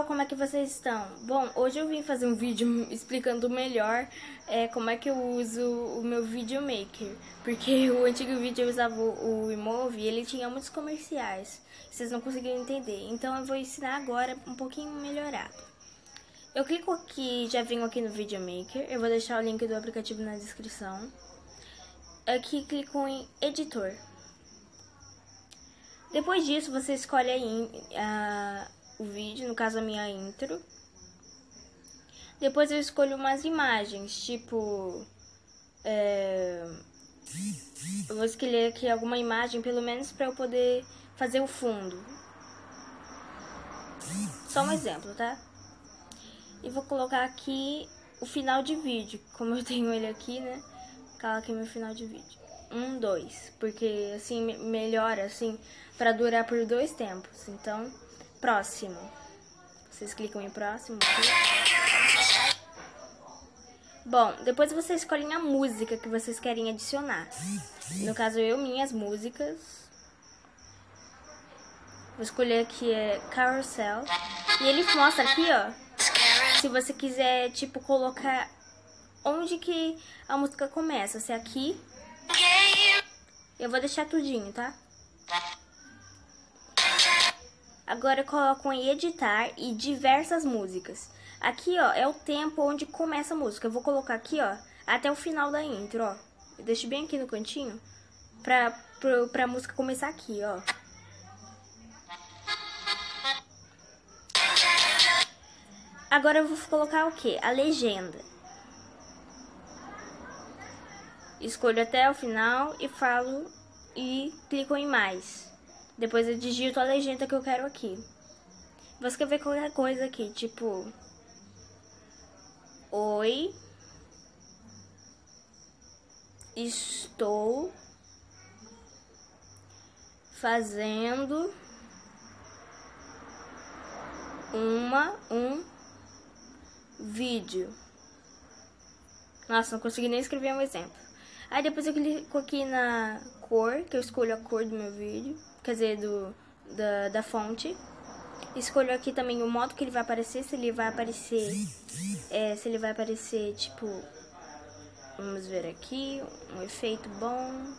como é que vocês estão? Bom, hoje eu vim fazer um vídeo explicando melhor é, como é que eu uso o meu videomaker. Porque o antigo vídeo eu usava o, Imove e ele tinha muitos comerciais. Vocês não conseguiram entender. Então eu vou ensinar agora um pouquinho melhorado. Eu clico aqui, já venho aqui no videomaker. Eu vou deixar o link do aplicativo na descrição. Aqui clico em editor. Depois disso, você escolhe aí uh, no caso a minha intro. Depois eu escolho umas imagens, tipo... É, eu vou escolher aqui alguma imagem, pelo menos para eu poder fazer o fundo. Só um exemplo, tá? E vou colocar aqui o final de vídeo, como eu tenho ele aqui, né? Coloquei meu final de vídeo um, dois, porque assim melhora assim para durar por dois tempos. Então, próximo. Vocês clicam em próximo aqui. Bom, depois vocês escolhem a música que vocês querem adicionar. No caso, eu, minhas músicas. Vou escolher aqui é Carousel. E ele mostra aqui, ó. Se você quiser, tipo, colocar onde que a música começa. Se é aqui eu vou deixar tudinho, tá? Agora eu coloco em editar e diversas músicas. Aqui, ó, é o tempo onde começa a música. Eu vou colocar aqui, ó, até o final da intro, ó. Eu deixo bem aqui no cantinho pra, pra, pra música começar aqui, ó. Agora eu vou colocar o que? A legenda escolho até o final e falo e clico em mais. Depois eu digito a legenda que eu quero aqui. Vou escrever qualquer coisa aqui, tipo... Oi... Estou... Fazendo... Uma... Um... Vídeo. Nossa, não consegui nem escrever um exemplo. Aí depois eu clico aqui na cor, que eu escolho a cor do meu vídeo, quer dizer, do, da, da fonte. Escolho aqui também o modo que ele vai aparecer, se ele vai aparecer, é, se ele vai aparecer, tipo, vamos ver aqui, um efeito bom.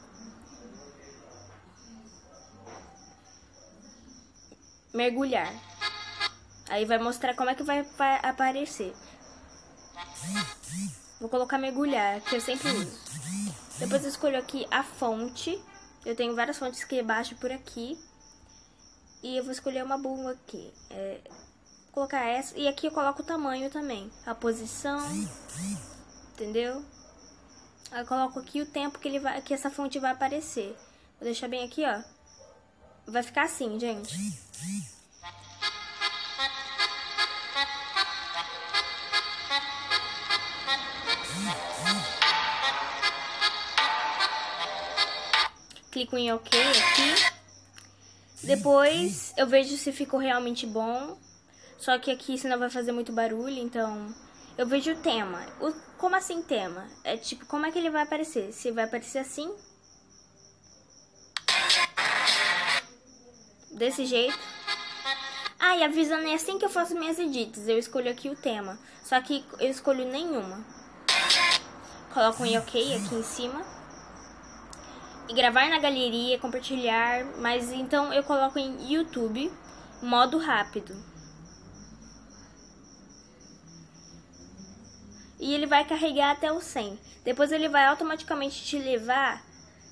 Mergulhar. Aí vai mostrar como é que vai, aparecer. Vou colocar mergulhar, que eu sempre uso. Depois eu escolho aqui a fonte. Eu tenho várias fontes que baixo por aqui. E eu vou escolher uma boa aqui. É, colocar essa. E aqui eu coloco o tamanho também. A posição. Entendeu? Eu coloco aqui o tempo que, ele vai, que essa fonte vai aparecer. Vou deixar bem aqui, ó. Vai ficar assim, gente. Clico em OK aqui. Depois eu vejo se ficou realmente bom. Só que aqui senão vai fazer muito barulho, então eu vejo o tema. O, como assim tema? É tipo, como é que ele vai aparecer? Se vai aparecer assim? Desse jeito. Ah, e avisando é assim que eu faço minhas edits. Eu escolho aqui o tema. Só que eu escolho nenhuma. Coloco um OK aqui em cima gravar na galeria, compartilhar, mas então eu coloco em YouTube, modo rápido. E ele vai carregar até o 100. Depois ele vai automaticamente te levar,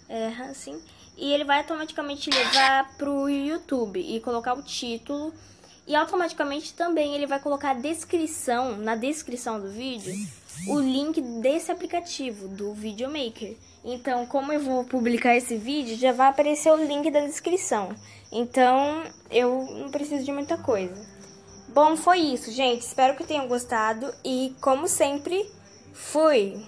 é, assim, e ele vai automaticamente te levar pro YouTube e colocar o título. E automaticamente também ele vai colocar a descrição, na descrição do vídeo, o link desse aplicativo, do Videomaker. Então, como eu vou publicar esse vídeo, já vai aparecer o link da descrição. Então, eu não preciso de muita coisa. Bom, foi isso, gente. Espero que tenham gostado e, como sempre, fui!